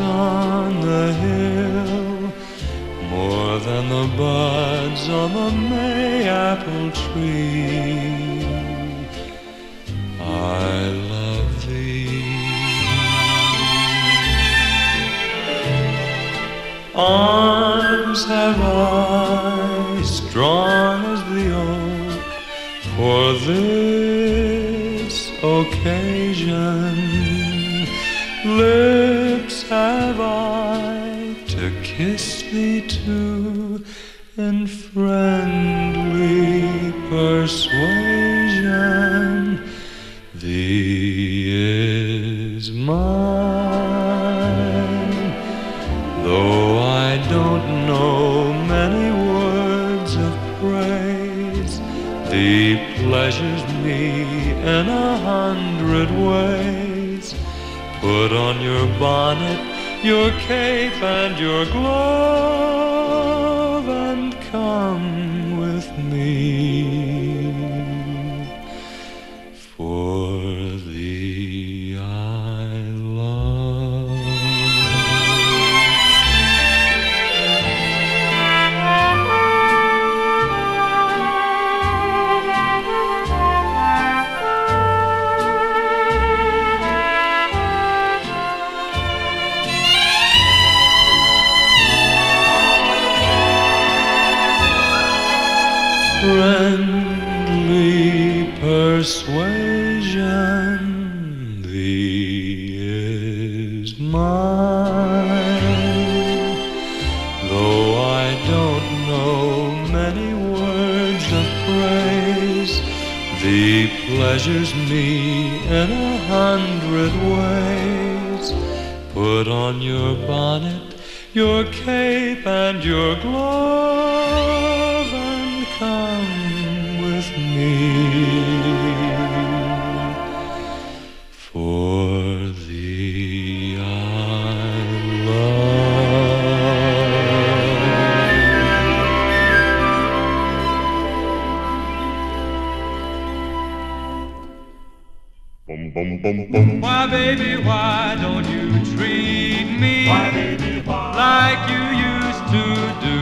on the hill, more than the buds on the mayapple tree. I love thee. Arms have I strong as the oak for this occasion. Lips have I to kiss thee too in friendly persuasion. Thee is mine, though I don't know many words of praise. Thee pleasures me in a hundred ways. Put on your bonnet, your cape, and your glove, and come with me. Friendly persuasion thee is mine. Though I don't know many words of praise thee pleasures me in a hundred ways. Put on your bonnet your cape and your glove Why, baby, why don't you treat me Why, baby, why? like you used to do?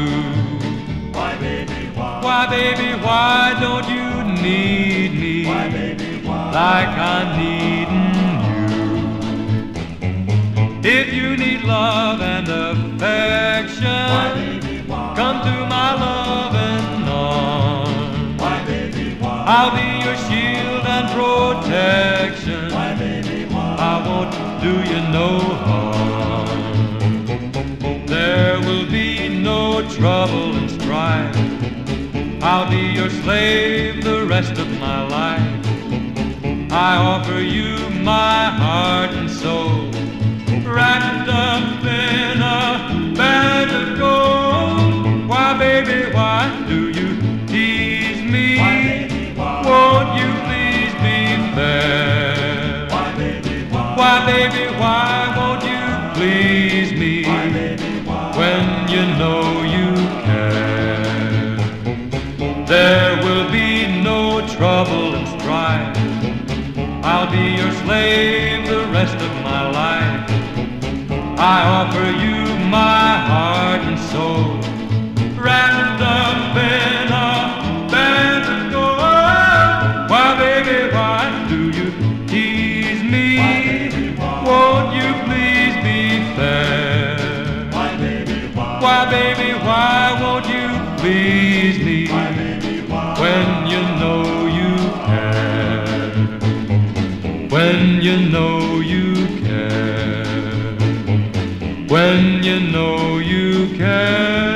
Why, baby, why? Why, baby, why don't you need me Why, baby, why? like I'm needing you? If you need love and affection, baby, why? come to my loving arms. Baby? I'll be your shield and protection. Baby? I won't do you no harm. There will be no trouble and strife. I'll be your slave the rest of my life. I offer you my heart and soul, wrapped up in a band of gold. Why, baby, why do you tease me? Why, baby, why? Won't you please be fair? Why, baby, why? Why, baby, why won't you please me Why, baby, why? when you know slave the rest of my life. I offer you my heart and soul, wrapped up in a band of gold. Why, baby, why do you tease me? Why, baby, why? Won't you please be fair? Why, baby, why? Why, baby, why won't you please me you know you care. When you know you care.